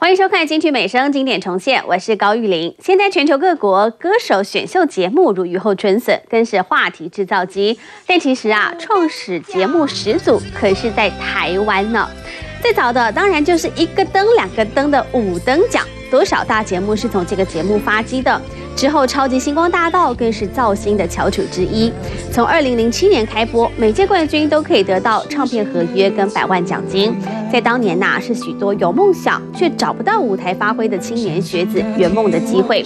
欢迎收看《金曲美声经典重现》，我是高玉玲。现在全球各国歌手选秀节目如雨后春笋，更是话题制造机。但其实啊，创始节目始祖可是在台湾呢。最早的当然就是一个灯、两个灯的五灯奖，多少大节目是从这个节目发迹的。之后，超级星光大道更是造星的翘楚之一。从二零零七年开播，每届冠军都可以得到唱片合约跟百万奖金。在当年呐，是许多有梦想却找不到舞台发挥的青年学子圆梦的机会。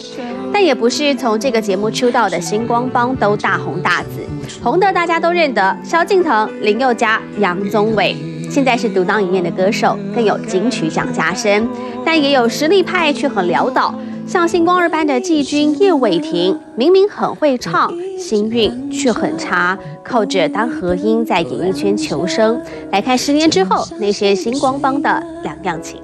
但也不是从这个节目出道的星光帮都大红大紫，红的大家都认得，萧敬腾、林宥嘉、杨宗纬。现在是独当一面的歌手，更有金曲奖加身，但也有实力派却很潦倒。像星光二班的季军叶伟霆，明明很会唱，心韵却很差，靠着当和音在演艺圈求生。来看十年之后那些星光帮的两样情。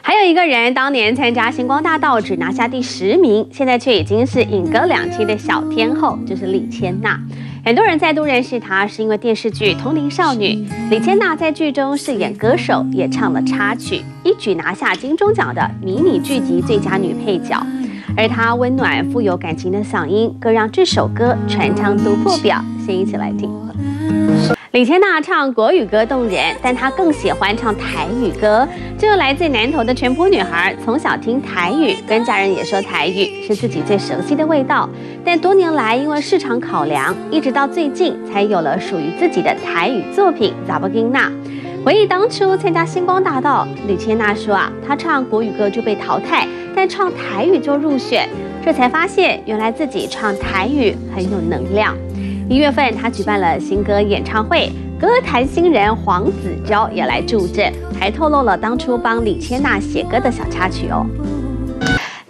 还有一个人，当年参加星光大道只拿下第十名，现在却已经是影歌两栖的小天后，就是李千娜。很多人再度认识她，是因为电视剧《同龄少女》，李千娜在剧中饰演歌手，也唱了插曲，一举拿下金钟奖的迷你剧集最佳女配角。而她温暖富有感情的嗓音，更让这首歌传唱度破表。先一起来听。李千娜唱国语歌动人，但她更喜欢唱台语歌。这个来自南投的淳朴女孩，从小听台语，跟家人也说台语，是自己最熟悉的味道。但多年来，因为市场考量，一直到最近才有了属于自己的台语作品《咋不跟那》。回忆当初参加星光大道，李千娜说啊，她唱国语歌就被淘汰，但唱台语就入选，这才发现原来自己唱台语很有能量。一月份，她举办了新歌演唱会，歌坛新人黄子佼也来助阵，还透露了当初帮李千娜写歌的小插曲哦。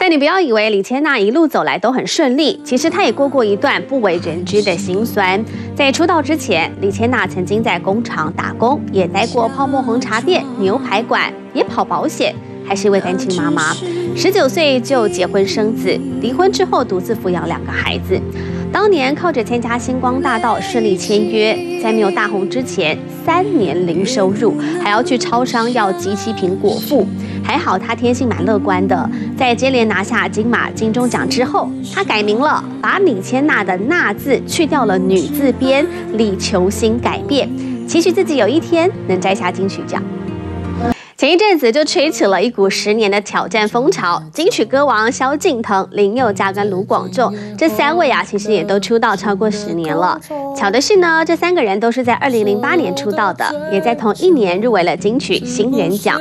但你不要以为李千娜一路走来都很顺利，其实她也过过一段不为人知的辛酸。在出道之前，李千娜曾经在工厂打工，也待过泡沫红茶店、牛排馆，也跑保险，还是一位单亲妈妈。十九岁就结婚生子，离婚之后独自抚养两个孩子。当年靠着参加星光大道顺利签约，在没有大红之前，三年零收入，还要去超商要集齐苹果付。还好他天性蛮乐观的，在接连拿下金马、金钟奖之后，他改名了，把李千娜的“娜”字去掉了女字边，力求新改变，期许自己有一天能摘下金曲奖。前一阵子就吹起了一股十年的挑战风潮，金曲歌王萧敬腾、林宥嘉跟卢广仲这三位啊，其实也都出道超过十年了。巧的是呢，这三个人都是在二零零八年出道的，也在同一年入围了金曲新人奖。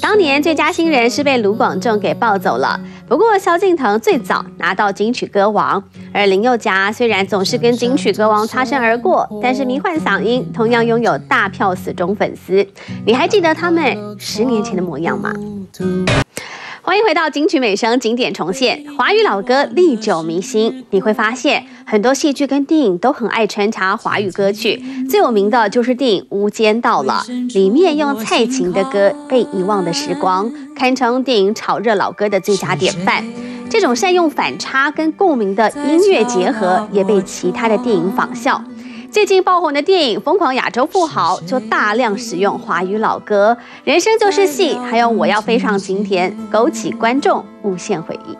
当年最佳新人是被卢广仲给抱走了，不过萧敬腾最早拿到金曲歌王，而林宥嘉虽然总是跟金曲歌王擦身而过，但是迷幻嗓音同样拥有大票死忠粉丝。你还记得他们？十年前的模样吗？欢迎回到金曲美声经典重现，华语老歌历久弥新。你会发现，很多戏剧跟电影都很爱穿插华语歌曲，最有名的就是电影《无间道》了。里面用蔡琴的歌《被遗忘的时光》，堪称电影炒热老歌的最佳典范。这种善用反差跟共鸣的音乐结合，也被其他的电影仿效。最近爆红的电影《疯狂亚洲富豪》就大量使用华语老歌，《人生就是戏》还有《我要飞上青天》，勾起观众无限回忆。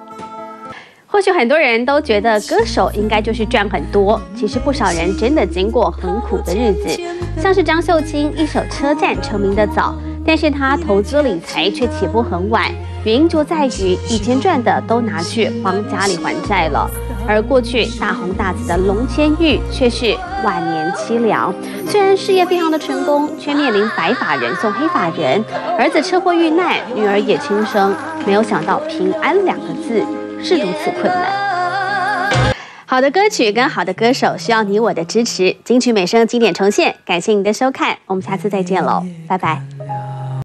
或许很多人都觉得歌手应该就是赚很多，其实不少人真的经过很苦的日子，像是张秀清一首《车站》成名的早，但是他投资理财却起步很晚，原因就在于以前赚的都拿去帮家里还债了。而过去大红大紫的龙千玉却是晚年凄凉，虽然事业非常的成功，却面临白发人送黑发人，儿子车祸遇难，女儿也轻生，没有想到平安两个字是如此困难。好的歌曲跟好的歌手需要你我的支持，金曲美声经典重现，感谢你的收看，我们下次再见喽，拜拜。